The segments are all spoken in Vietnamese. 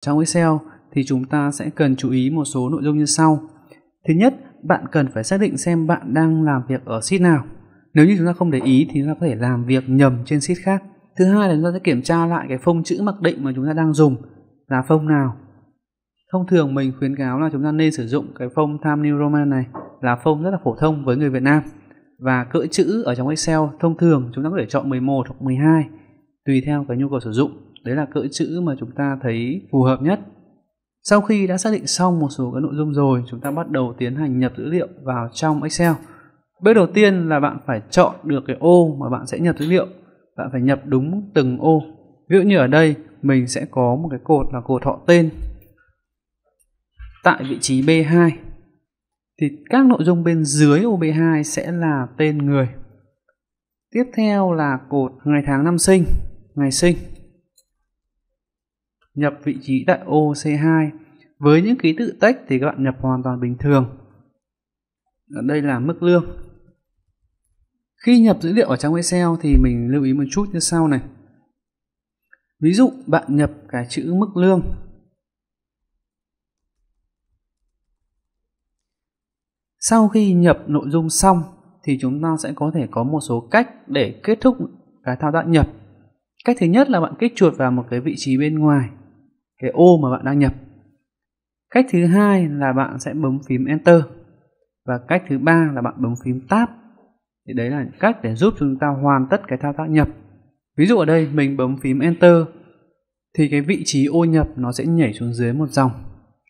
trong Excel thì chúng ta sẽ cần chú ý một số nội dung như sau. Thứ nhất, bạn cần phải xác định xem bạn đang làm việc ở sheet nào. Nếu như chúng ta không để ý thì chúng ta có thể làm việc nhầm trên sheet khác. Thứ hai là chúng ta sẽ kiểm tra lại cái phông chữ mặc định mà chúng ta đang dùng là phông nào. Thông thường mình khuyến cáo là chúng ta nên sử dụng cái phông Times New Roman này là phông rất là phổ thông với người Việt Nam. Và cỡ chữ ở trong Excel thông thường chúng ta có thể chọn 11 hoặc 12 tùy theo cái nhu cầu sử dụng. Đấy là cỡ chữ mà chúng ta thấy phù hợp nhất. Sau khi đã xác định xong một số cái nội dung rồi, chúng ta bắt đầu tiến hành nhập dữ liệu vào trong Excel. Bước đầu tiên là bạn phải chọn được cái ô mà bạn sẽ nhập dữ liệu. Bạn phải nhập đúng từng ô. Ví dụ như ở đây mình sẽ có một cái cột là cột họ tên tại vị trí B2 thì các nội dung bên dưới ô B2 sẽ là tên người. Tiếp theo là cột ngày tháng năm sinh, ngày sinh. Nhập vị trí tại ô C2. Với những ký tự text thì các bạn nhập hoàn toàn bình thường. Ở đây là mức lương. Khi nhập dữ liệu ở trong Excel thì mình lưu ý một chút như sau này. Ví dụ, bạn nhập cái chữ mức lương Sau khi nhập nội dung xong thì chúng ta sẽ có thể có một số cách để kết thúc cái thao tác nhập. Cách thứ nhất là bạn kích chuột vào một cái vị trí bên ngoài cái ô mà bạn đang nhập. Cách thứ hai là bạn sẽ bấm phím Enter. Và cách thứ ba là bạn bấm phím Tab. Thì đấy là cách để giúp chúng ta hoàn tất cái thao tác nhập. Ví dụ ở đây mình bấm phím Enter thì cái vị trí ô nhập nó sẽ nhảy xuống dưới một dòng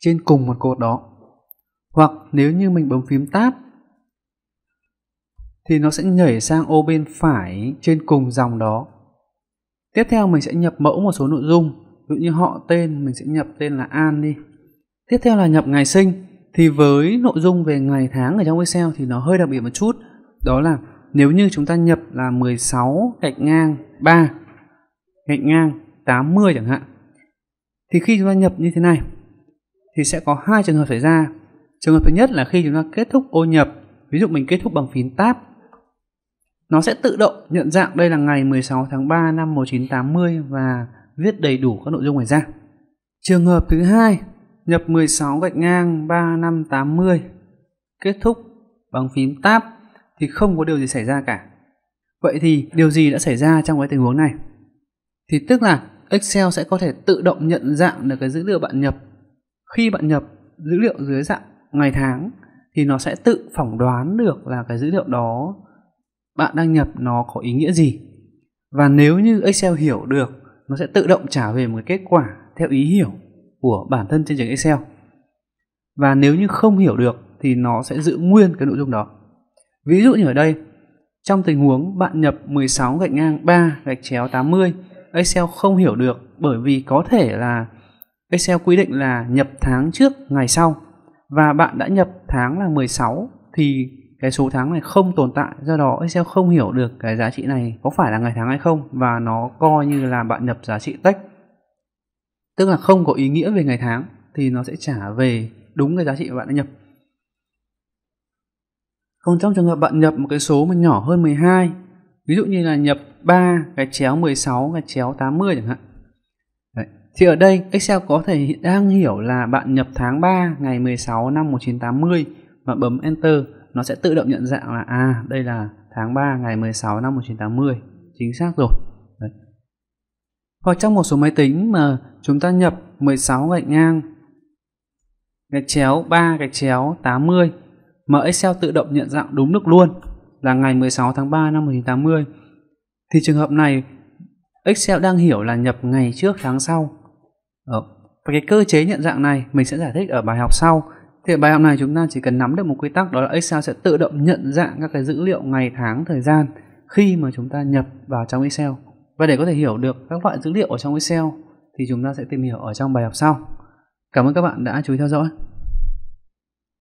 trên cùng một cột đó. Hoặc nếu như mình bấm phím Tab thì nó sẽ nhảy sang ô bên phải trên cùng dòng đó. Tiếp theo mình sẽ nhập mẫu một số nội dung, dụ như họ tên mình sẽ nhập tên là An đi. Tiếp theo là nhập ngày sinh. Thì với nội dung về ngày tháng ở trong Excel thì nó hơi đặc biệt một chút, đó là nếu như chúng ta nhập là 16 gạch ngang 3 gạch ngang 80 chẳng hạn thì khi chúng ta nhập như thế này thì sẽ có hai trường hợp xảy ra. Trường hợp thứ nhất là khi chúng ta kết thúc ô nhập, ví dụ mình kết thúc bằng phím Tab, nó sẽ tự động nhận dạng đây là ngày 16 tháng 3 năm 1980 và viết đầy đủ các nội dung ngoài ra. Trường hợp thứ hai, nhập 16 gạch ngang 3 năm 80, kết thúc bằng phím Tab thì không có điều gì xảy ra cả. Vậy thì điều gì đã xảy ra trong cái tình huống này? Thì tức là Excel sẽ có thể tự động nhận dạng được cái dữ liệu bạn nhập. Khi bạn nhập dữ liệu dưới dạng ngày tháng thì nó sẽ tự phỏng đoán được là cái dữ liệu đó bạn đang nhập nó có ý nghĩa gì và nếu như Excel hiểu được nó sẽ tự động trả về một cái kết quả theo ý hiểu của bản thân trên trình Excel. Và nếu như không hiểu được thì nó sẽ giữ nguyên cái nội dung đó. Ví dụ như ở đây, trong tình huống bạn nhập 16 gạch ngang 3 gạch chéo 80 Excel không hiểu được bởi vì có thể là Excel quy định là nhập tháng trước, ngày sau. Và bạn đã nhập tháng là 16 thì cái số tháng này không tồn tại, do đó Excel không hiểu được cái giá trị này có phải là ngày tháng hay không và nó coi như là bạn nhập giá trị text tức là không có ý nghĩa về ngày tháng thì nó sẽ trả về đúng cái giá trị mà bạn đã nhập. Còn trong trường hợp bạn nhập một cái số mà nhỏ hơn 12 ví dụ như là nhập 3 cái chéo 16 cái chéo 80 chẳng hạn. Thì ở đây Excel có thể đang hiểu là bạn nhập tháng 3 ngày 16 năm 1980 và bấm Enter nó sẽ tự động nhận dạng là à đây là tháng 3 ngày 16 năm 1980 chính xác rồi Đấy. hoặc trong một số máy tính mà chúng ta nhập 16 gạch ngang gạch chéo 3 gạch chéo 80 mà Excel tự động nhận dạng đúng được luôn là ngày 16 tháng 3 năm 1980 thì trường hợp này Excel đang hiểu là nhập ngày trước tháng sau Ờ, và cái cơ chế nhận dạng này mình sẽ giải thích ở bài học sau. Thì bài học này chúng ta chỉ cần nắm được một quy tắc, đó là Excel sẽ tự động nhận dạng các cái dữ liệu ngày, tháng, thời gian khi mà chúng ta nhập vào trong Excel. Và để có thể hiểu được các loại dữ liệu ở trong Excel thì chúng ta sẽ tìm hiểu ở trong bài học sau. Cảm ơn các bạn đã chú ý theo dõi.